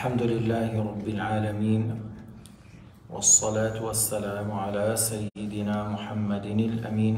الحمد لله رب العالمين والصلاة والسلام على سيدنا محمد الأمين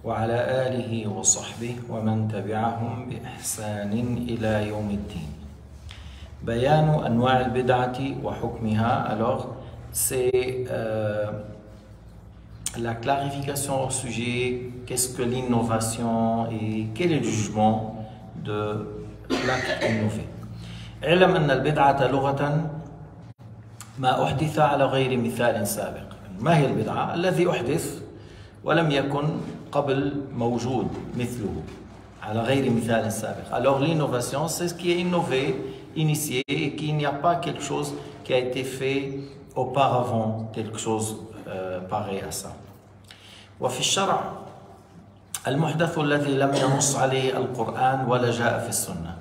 وعلى آله وصحبه ومن تبعهم بإحسان إلى يوم الدين. بيان أنواع البدعة وحكمها alors c'est euh, la clarification au sujet qu'est-ce que l'innovation et quel est le jugement de l'acte innové اعلم أن البدعة لغة ما أحدث على غير مثال سابق ما هي البدعة؟ الذي أحدث ولم يكن قبل موجود مثله على غير مثال سابق Alors l'innovation, c'est ce qui est innové, initié et qu'il n'y a pas quelque chose qui a été fait auparavant, quelque chose euh, pareil à ça. وفي الشرع المحدث الذي لم ينص عليه القرآن ولا جاء في السنة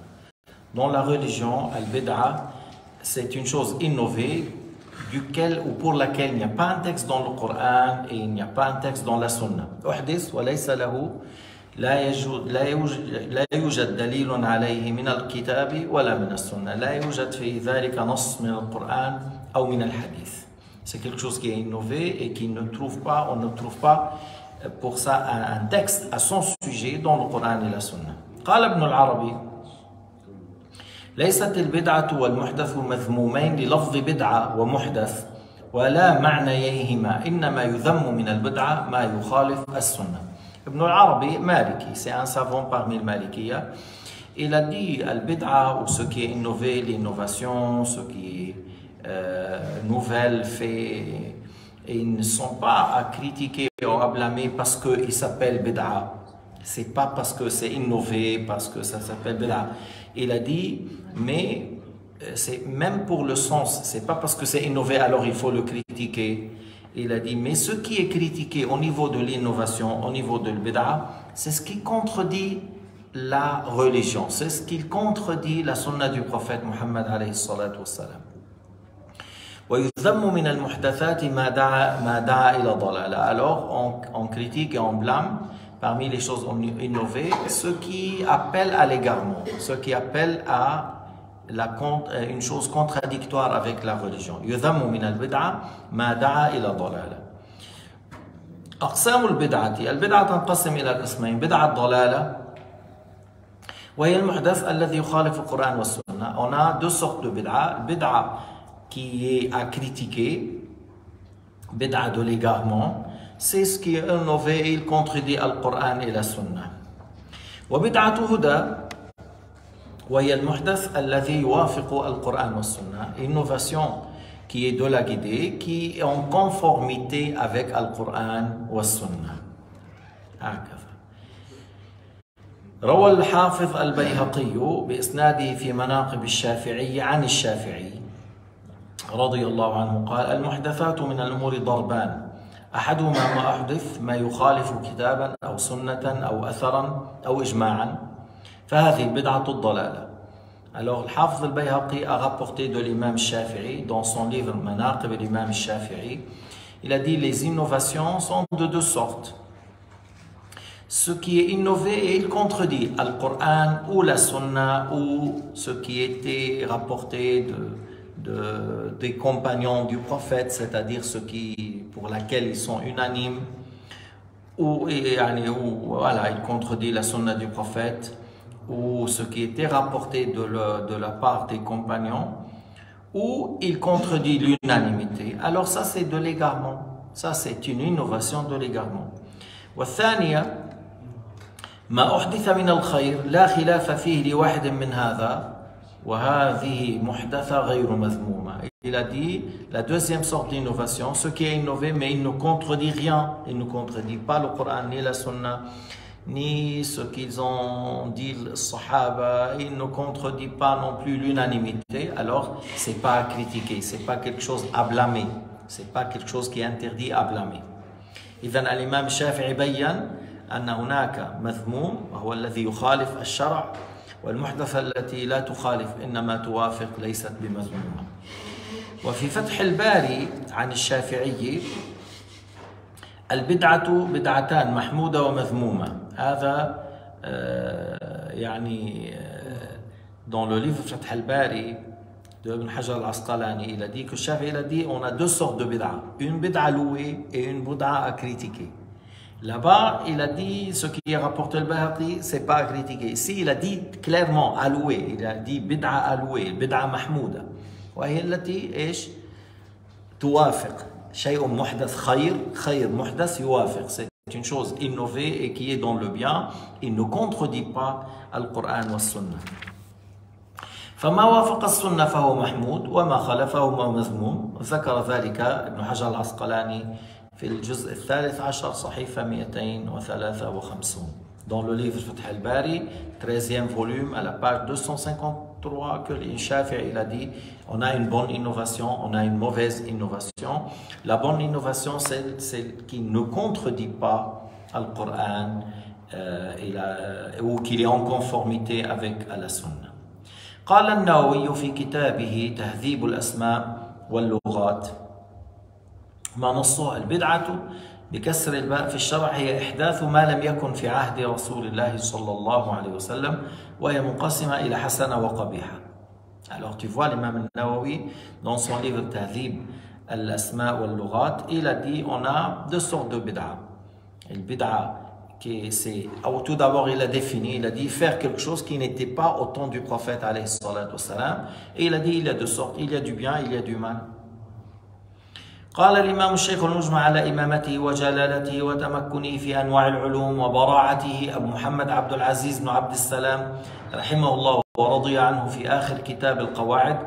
Dans la religion, al-bid'a, c'est une chose innovée duquel ou pour laquelle il n'y a pas un texte dans le Coran et il n'y a pas un texte dans la Sunna. أحدث وليس له لا يوجد لا يوجد لا يوجد دليل عليه من الكتاب ولا من السنة لا يوجد في ذلك نص من القرآن أو من الحديث c'est quelque chose qui est innové et qui ne trouve pas on ne trouve pas pour ça un texte à son sujet dans le Coran et la Sunna قال ابن العربي ليست البدعة والمحدث مذمومين للفظ بدعة ومحدث ولا معنييهما إنما يذم من البدعة ما يخالف السنة ابن العربي مالكي c'est un savant parmi Malikiya il a dit al-bid'a ou ce qui est innové l'innovation ce qui est euh, nouvelle fait et ils ne sont pas à critiquer ou à blâmer parce qu'il s'appelle bid'a c'est pas parce que c'est innové parce que ça s'appelle bid'a il a dit, mais euh, c'est même pour le sens, c'est pas parce que c'est innové alors il faut le critiquer. Il a dit, mais ce qui est critiqué au niveau de l'innovation, au niveau de l'bid'a, c'est ce qui contredit la religion, c'est ce qui contredit la sunna du prophète Muhammad alayhi salatu wassalam. Alors, on, on critique et on blâme parmi les choses innovées, ce qui appelle à l'égarement, ce qui appelle à la, une chose contradictoire avec la religion. يذم من البدعة ما دعا إلى ضلالة. أقسام البدعة البدعة تنقسم إلى قسمين بدعة ضلالة وهي المحدث الذي يخالف القرآن والسنة. On a deux sortes de bid'a. Bid'a qui est à critiquer, bid'a de l'égarement, c'est ce qui est innové et il contredit le Coran et la Sunna. وبدعة هدى وهي المحدث الذي يوافق القرآن والسنة innovation qui est de la guidée qui est en conformité avec le Coran والسنة. هكذا. روى الحافظ البيهقي بإسناده في مناقب الشافعي عن الشافعي رضي الله عنه قال المحدثات من الأمور ضربان. أحدهما ما أحدث ما يخالف كتابا أو سنة أو أثرا أو إجماعا فهذه بدعة الضلالة Alors, le Hafiz al-Bayhaqi a rapporté de l'imam Shafi'i dans son livre Manaqib l'imam Shafi'i. Il a dit les innovations sont de deux sortes. Ce qui est innové et il contredit le Coran ou la Sunna ou ce qui était rapporté de, de, des compagnons du prophète, c'est-à-dire ce qui pour laquelle ils sont unanimes, ou, et, ou voilà, il contredit la sunna du prophète, ou ce qui était rapporté de, le, de la part des compagnons, ou il contredit l'unanimité. Alors ça c'est de l'égarement. Ça c'est une innovation de l'égarement. والثانية ما أحدث من الخير لا خلاف فيه لواحد من هذا Il a dit la deuxième sorte d'innovation, ce qui est innové, mais il ne contredit rien. Il ne contredit pas le Coran, ni la Sunna, ni ce qu'ils ont dit les Sahaba. Il ne contredit pas non plus l'unanimité. Alors, c'est pas à critiquer, c'est pas quelque chose à blâmer. C'est pas quelque chose qui est interdit à blâmer. إذا الإمام الشافعي بين أن هناك مذموم وهو الذي يخالف الشرع والمحدثة التي لا تخالف إنما توافق ليست بمذمومة وفي فتح الباري عن الشافعي البدعة بدعتان محمودة ومذمومة. هذا آه، يعني دون لو ليفر فتح الباري de Ibn Hajar al-Asqalani, il a dit que Shafi'i a dit on a deux sortes de bid'a, une bid'a louée et une bid'a à critiquer. Là-bas, il a dit ce qui est rapporté le Bahaqi, c'est pas à critiquer. Ici, il a dit clairement à louer. Il a dit bid'a à louer, bid'a mahmouda. وهي التي إيش؟ توافق شيء محدث خير خير محدث يوافق c'est une chose innovée et qui est dans le bien il ne contredit pas le Coran et la Sunna فما وافق السنة فهو محمود وما خالفه مذموم ذكر ذلك ابن حجر العسقلاني في الجزء الثالث عشر صحيفة 253 dans le livre Fath al-Bari 13e volume à la page 253 que Shafi'i il a dit on a une bonne innovation on a une mauvaise innovation la bonne innovation c'est celle qui ne contredit pas le Coran euh, ou qu'il est en conformité avec la Sunna قال النووي في كتابه تهذيب الأسماء واللغات ما نصه البدعة بكسر الباء في الشرع هي إحداث ما لم يكن في عهد رسول الله صلى الله عليه وسلم وهي منقسمة إلى حسنة وقبيحة Alors tu vois l'imam al-Nawawi dans son livre Tahdhib al-Asma wal-Lughat, il a dit on a deux sortes de bid'a. Le bid'a qui c'est tout d'abord il a défini, il a dit faire quelque chose qui n'était pas au temps du prophète alayhi salatu wassalam et il a dit il y a deux sortes, il y a du bien, il y a du mal. قال الإمام الشيخ المجمع على إمامته وجلالته وتمكنه في أنواع العلوم وبراعته أبو محمد عبد العزيز بن عبد السلام رحمه الله ورضي عنه في آخر كتاب القواعد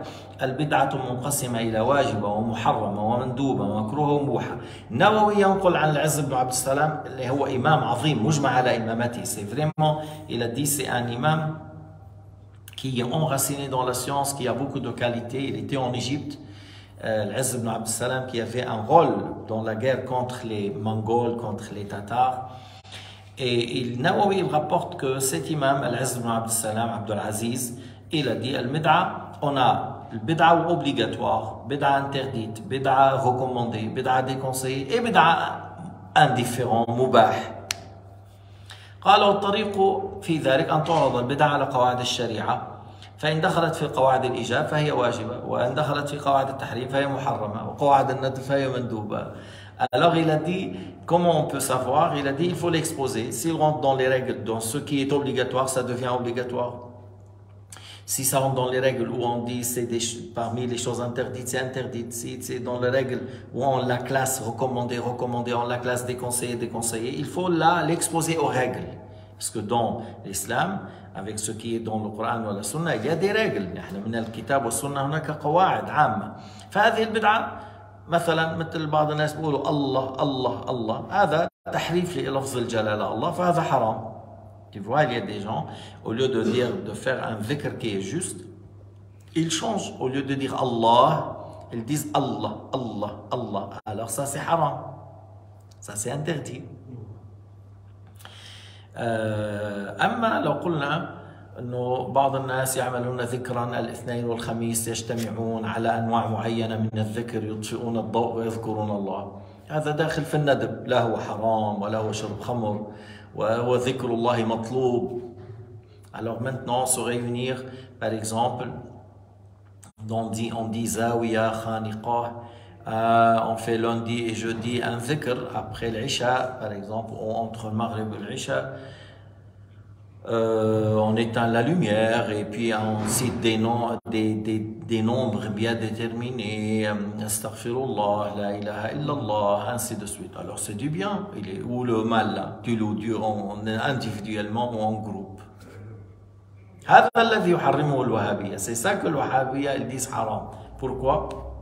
البدعة منقسمة إلى واجبة ومحرمة ومندوبة ومكروهة ومباحة. النووي ينقل عن العز بن عبد السلام اللي هو إمام عظيم مجمع على إمامته c'est vraiment a dit c'est un imam qui est enraciné dans la science qui a beaucoup de qualités. Il était en Égypte. العز بن عبد السلام qui avait un rôle dans la guerre contre les Mongols contre les Tatars et النووي rapporte que cet imam العز بن عبد السلام عبد العزيز il a dit البدعه une البدعه obligatoire بدعه interdite بدعه recommandée بدعه déconseillée et بدعه indifférente مباح قال الطريق في ذلك أن تعرض البدعه على قواعد الشريعة. فإن دخلت في قواعد الإيجاب فهي واجبة وإن دخلت في قواعد التحريم فهي محرمة وقواعد الندب فهي مندوبة Alors il a dit, comment on peut savoir Il a dit, il faut l'exposer. S'il rentre dans les règles, dans ce qui est obligatoire, ça devient obligatoire. Si ça rentre dans les règles où on dit c'est parmi les choses interdites, c'est interdit. Si c'est dans les règles où on la classe recommandée, recommandée, on la classe déconseillée, déconseillée, il faut là l'exposer aux règles. Parce que dans l'islam, avec ce qui est dans le Coran ou la Sunna, il y a des règles. نحن من الكتاب والسنة هناك قواعد عامة. فهذه البدعة مثلا مثل بعض الناس بيقولوا الله الله الله هذا تحريف للفظ الجلالة الله فهذا حرام. Tu vois, il y a des gens, au lieu de dire, de faire un dhikr qui est juste, ils changent. Au lieu de dire Allah, ils disent Allah, Allah, Allah. Alors ça c'est haram. Ça c'est interdit. أما لو قلنا أنه بعض الناس يعملون ذكرا الاثنين والخميس يجتمعون على أنواع معينة من الذكر يطفئون الضوء ويذكرون الله. هذا داخل في الندب. لا هو حرام ولا هو شرب خمر وذكر الله مطلوب. Alors maintenant, se réunir, par exemple, on on dit Zawiya, Khaniqah, Euh, on fait lundi et jeudi un dhikr après l'Isha, par exemple, ou entre le Maghrib et l'Isha. Euh, on éteint la lumière et puis on cite des, noms, des, nombres bien déterminés, euh, astaghfirullah, la ilaha illallah, ainsi de suite. Alors c'est du bien, il est, ou le mal, le dis individuellement ou en groupe? C'est ça que le Wahhabiyya ils disent haram. Pourquoi?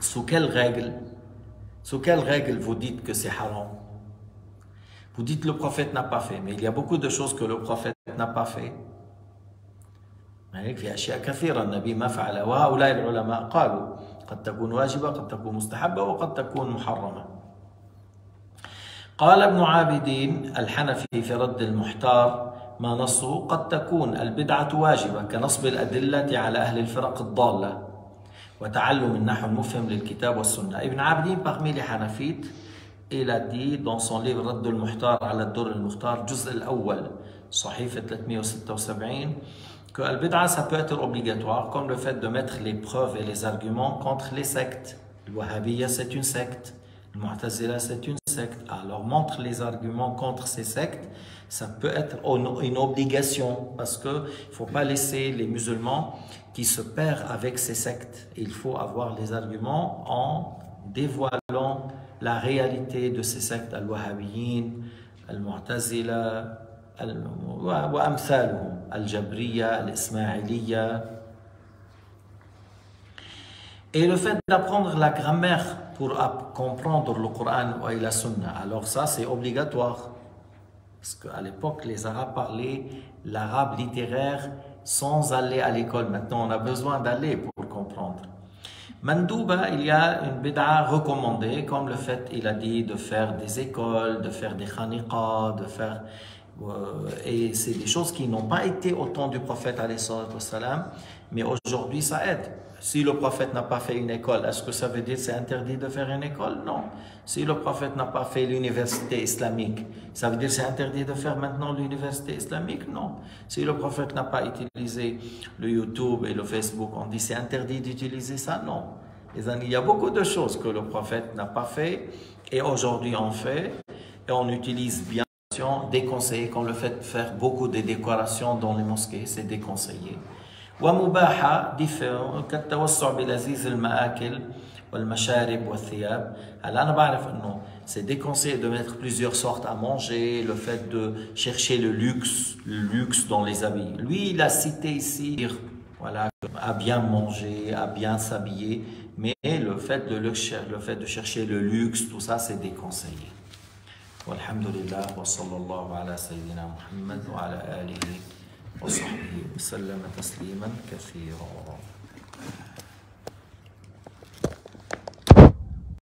Sous quelle règle Sous quelle règle vous dites que c'est haram? Vous dites le prophète n'a pas fait, mais il y a beaucoup de choses que le prophète n'a pas fait. في أشياء كثيرة النبي ما فعلها وهؤلاء العلماء قالوا قد تكون واجبة قد تكون مستحبة وقد تكون محرمة قال ابن عابدين الحنفي في رد المحتار ما نصه قد تكون البدعة واجبة كنصب الأدلة على أهل الفرق الضالة وتعلم النحو المفهم للكتاب والسنة ابن عابدين Hanafites il a dit dans son livre رد المحتار على الدر المختار الجزء الأول صحيفة 376 que Al-Bid'a, ça peut être obligatoire, comme le fait de mettre les preuves et les arguments contre les sectes. Le Wahhabiyya, c'est une secte. Le Mu'tazila, c'est une alors montre les arguments contre ces sectes, ça peut être une obligation parce qu'il ne faut pas laisser les musulmans qui se perdent avec ces sectes. Il faut avoir les arguments en dévoilant la réalité de ces sectes al-Wahhabiyyin, al-Mu'tazila, al-Amthalhum, al-Jabriya, al-Ismailiya. Et le fait d'apprendre la grammaire pour comprendre le Coran et la Sunna, alors ça c'est obligatoire. Parce qu'à l'époque, les Arabes parlaient l'arabe littéraire sans aller à l'école. Maintenant, on a besoin d'aller pour comprendre. Mandouba, il y a une bid'a recommandée, comme le fait, il a dit, de faire des écoles, de faire des khaniqas, de faire et c'est des choses qui n'ont pas été au temps du prophète, mais aujourd'hui ça aide. Si le prophète n'a pas fait une école, est-ce que ça veut dire que c'est interdit de faire une école? Non. Si le prophète n'a pas fait l'université islamique, ça veut dire que c'est interdit de faire maintenant l'université islamique? Non. Si le prophète n'a pas utilisé le YouTube et le Facebook, on dit c'est interdit d'utiliser ça? Non. Il y a beaucoup de choses que le prophète n'a pas fait et aujourd'hui on fait et on utilise bien déconseillé, comme le fait de faire beaucoup de décorations dans les mosquées, c'est déconseillé. ومباحة différent كالتوسع بلذيذ المآكل والمشارب والثياب هلا أنا بعرف إنه c'est déconseillé de mettre plusieurs sortes à manger, le fait de chercher le luxe, le luxe dans les habits. Lui, il a cité ici, voilà, à bien manger, à bien s'habiller, mais le fait de le, le fait de chercher le luxe, tout ça, c'est déconseillé. والحمد لله وصلى الله على سيدنا محمد وعلى آله وصحبه وسلم تسليما كثيرا.